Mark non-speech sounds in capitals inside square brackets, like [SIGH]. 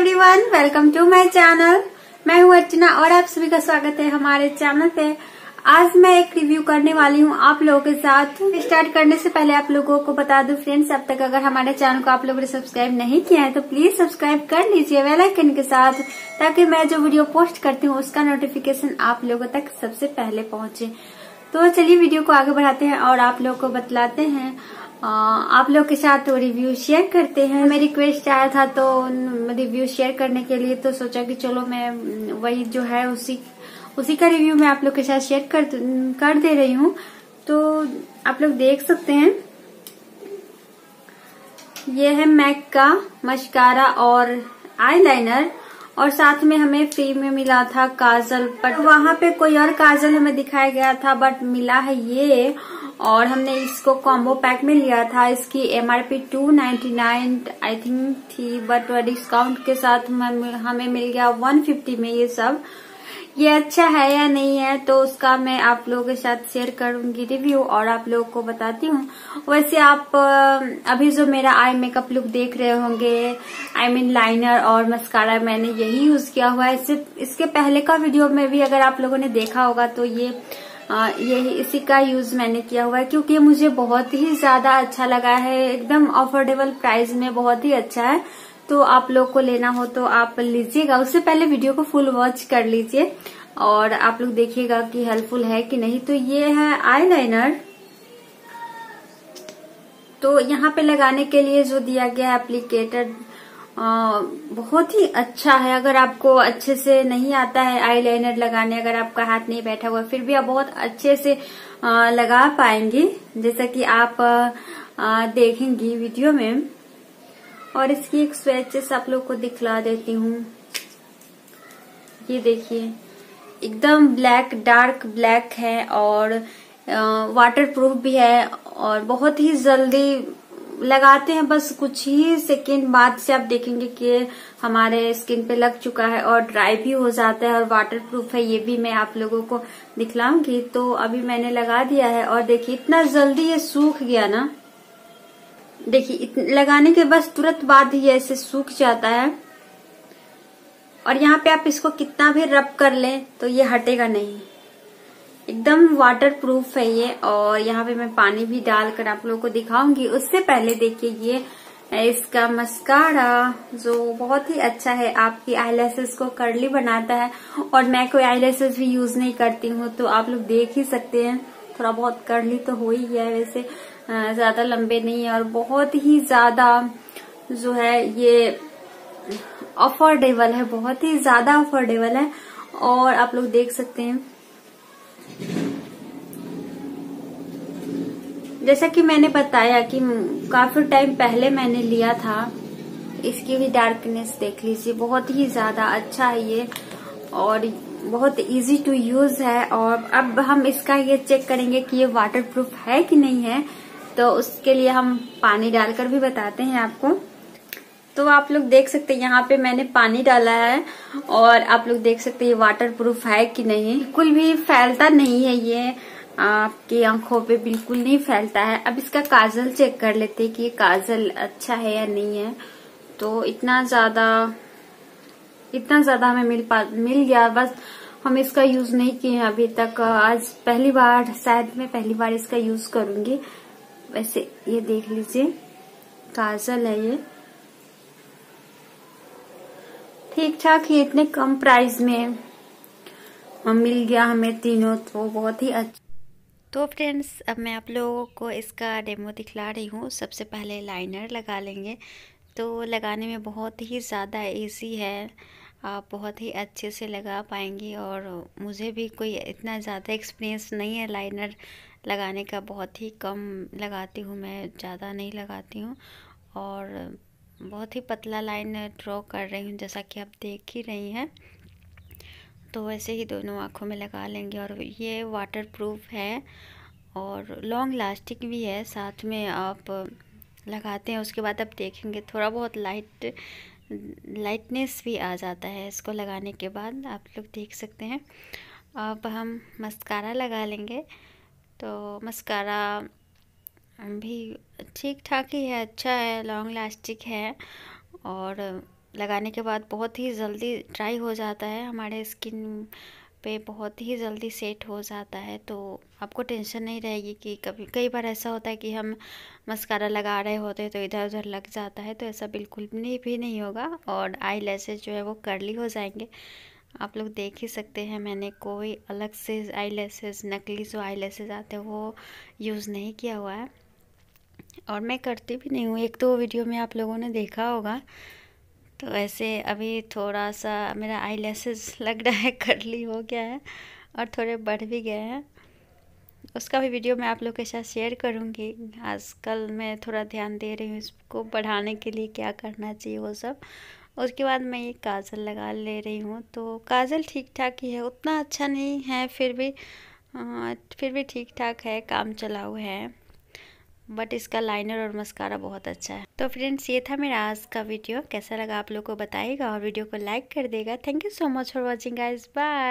Everyone welcome to my channel मैं हूँ अर्चना और आप सभी का स्वागत है हमारे चैनल पे। आज मैं एक रिव्यू करने वाली हूँ आप लोगों के साथ। स्टार्ट करने से पहले आप लोगों को बता दूँ फ्रेंड्स अब तक अगर हमारे चैनल को आप लोगों ने सब्सक्राइब नहीं किया है तो प्लीज़ सब्सक्राइब कर लीजिए वेल आइकन के साथ, ताकि मैं जो वीडियो पोस्ट करती हूँ, उसका नोटिफिकेशन आप लोगों तक सबसे पहले पहुँचे। तो चलिए वीडियो को आगे बढ़ाते हैं और आप लोग को बतलाते हैं। आप लोग के साथ तो रिव्यू शेयर करते हैं। मैं रिक्वेस्ट आया था तो रिव्यू शेयर करने के लिए तो सोचा कि चलो मैं, वही जो है उसी उसी का रिव्यू मैं आप लोग के साथ शेयर कर कर दे रही हूँ। तो आप लोग देख सकते हैं। ये है मैक का मस्कारा और आईलाइनर और साथ में हमें फ्री में मिला था काजल बट वहाँ पे कोई और काजल हमें दिखाया गया था बट मिला है ये। और हमने इसको कॉम्बो पैक में लिया था। इसकी MRP two ninety nine I think थी बट डिस्काउंट के साथ हमें मिल गया वन फिफ्टी में ये सब। ये अच्छा है या नहीं है तो उसका मैं आप लोगों के साथ शेयर करूँगी रिव्यू और आप लोगों को बताती हूँ। वैसे आप अभी जो मेरा आई मेकअप लुक देख रहे होंगे आई मीन लाइनर और मस्कारा मैंने यही यूज़ किया हुआ है। इससे, इसके पहले का वीडियो में भी अगर आप लोगों ने देखा होगा तो ये यही इसी का यूज़ मैंने किया हुआ है, क्योंकि मुझे बहुत ही ज़्यादा अच्छा लगा है। एकदम अफोर्डेबल प्राइस में बहुत ही अच्छा है। तो आप लोग को लेना हो तो आप लीजिएगा। उससे पहले वीडियो को फुल वॉच कर लीजिए और आप लोग देखिएगा कि हेल्पफुल है कि नहीं। तो ये है आईलाइनर तो यहाँ पे लगाने के लिए जो दिया गया एप्लीकेटर बहुत ही अच्छा है। अगर आपको अच्छे से नहीं आता है आईलाइनर लगाने, अगर आपका हाथ नहीं बैठा हुआ फिर भी आप बहुत अच्छे से लगा पाएँगे। जैसा कि आप देखेंगी वीडियो में। और इसकी एक स्वेचेस आप लोग को दिखला देती हूँ। ये देखिए, एकदम ब्लैक डार्क ब्लैक है और वाटर प्रूफ भी है और बहुत ही जल्दी लगाते हैं, बस कुछ ही सेकेंड बाद से आप देखेंगे कि हमारे स्किन पे लग चुका है और ड्राई भी हो जाता है और वाटर प्रूफ है, ये भी मैं आप लोगों को दिखलाऊँगी। तो अभी मैंने लगा दिया है और देखिए, इतना जल्दी ये सूख गया ना। देखिए लगाने के बस तुरंत बाद ही ऐसे सूख जाता है। और यहाँ पे आप इसको कितना भी रब कर लें तो ये हटेगा नहीं। एकदम वाटर प्रूफ है ये, और यहाँ पे मैं पानी भी डालकर आप लोगों को दिखाऊँगी। उससे पहले देखिए ये, इसका मस्कारा जो बहुत ही अच्छा है, आपकी आईलेसेस को कर्ली बनाता है, और मैं कोई आईलेसेस भी यूज़ नहीं करती हूँ तो आप लोग देख ही सकते हैं। थोड़ा बहुत कर्ली तो हो ही गया है वैसे ज़्यादा लंबे नहीं है, और बहुत ही ज़्यादा जो है ये अफोर्डेबल है, बहुत ही ज़्यादा अफोर्डेबल है, और आप लोग देख सकते हैं। जैसा कि मैंने बताया कि काफ़ी टाइम पहले मैंने लिया था। इसकी भी डार्कनेस देख लीजिए। बहुत ही ज़्यादा अच्छा है ये और बहुत इजी टू यूज़ है और अब हम इसका ये चेक करेंगे कि ये वाटर प्रूफ है कि नहीं है। तो उसके लिए हम पानी डालकर भी बताते हैं आपको। तो आप लोग देख सकते हैं, यहाँ पे मैंने पानी डाला है और आप लोग देख सकते हैं ये वाटर प्रूफ है कि नहीं। बिल्कुल भी फैलता नहीं है ये। आपकी आँखों पे बिल्कुल नहीं फैलता है। अब इसका काजल चेक कर लेते हैं कि ये काजल अच्छा है या नहीं है। तो इतना ज़्यादा इतना ज़्यादा हमें मिल पा, मिल गया। बस हम इसका यूज़ नहीं किए अभी तक। आज पहली बार, शायद मैं पहली बार इसका यूज़ करूँगी। वैसे ये देख लीजिए, काजल है ये। ठीक ठाक ही इतने कम प्राइस में मिल गया हमें तीनों तो बहुत ही अच्छा तो फ्रेंड्स, अब मैं आप लोगों को इसका डेमो दिखला रही हूँ। सबसे पहले लाइनर लगा लेंगे। तो लगाने में बहुत ही ज़्यादा इजी है। आप बहुत ही अच्छे से लगा पाएँगे और मुझे भी कोई इतना ज़्यादा एक्सपीरियंस नहीं है लाइनर लगाने का। बहुत ही कम लगाती हूँ मैं, ज़्यादा नहीं लगाती हूँ। और बहुत ही पतला लाइन ड्रॉ कर रही हूँ, जैसा कि आप देख ही रही हैं। तो वैसे ही दोनों आँखों में लगा लेंगे और ये वाटर प्रूफ है और लॉन्ग लास्टिक भी है। साथ में आप लगाते हैं, उसके बाद आप देखेंगे, थोड़ा बहुत लाइट लाइटनेस भी आ जाता है इसको लगाने के बाद। आप लोग देख सकते हैं। अब हम मस्कारा लगा लेंगे। तो मस्कारा भी ठीक ठाक ही है अच्छा है लॉन्ग लास्टिक है और लगाने के बाद बहुत ही जल्दी ड्राई हो जाता है, हमारे स्किन पे बहुत ही जल्दी सेट हो जाता है तो आपको टेंशन नहीं रहेगी कि कभी, कई बार ऐसा होता है कि हम मस्कारा लगा रहे होते हैं तो इधर उधर लग जाता है तो ऐसा बिल्कुल नहीं, भी नहीं होगा और आई जो है वो करली हो जाएँगे। आप लोग देख ही सकते हैं, मैंने कोई अलग से आई नकली जो आई आते हैं वो यूज़ नहीं किया हुआ है। और मैं करती भी नहीं हूँ, एक तो वीडियो में आप लोगों ने देखा होगा। तो ऐसे अभी थोड़ा सा मेरा आई [LAUGHS] लग रहा है करली हो गया है और थोड़े बढ़ भी गए हैं। उसका भी वीडियो मैं आप लोग के साथ शेयर करूँगी। आजकल मैं थोड़ा ध्यान दे रही हूँ इसको बढ़ाने के लिए क्या करना चाहिए वो सब। उसके बाद मैं ये काजल लगा ले रही हूँ। तो काजल ठीक ठाक ही है उतना अच्छा नहीं है फिर भी आ, फिर भी ठीक ठाक है काम चलाऊ है। बट इसका लाइनर और मस्कारा बहुत अच्छा है। तो फ्रेंड्स, ये था मेरा आज का वीडियो। कैसा लगा आप लोग को बताएगा और वीडियो को लाइक कर देगा। Thank you so much for watching guys bye.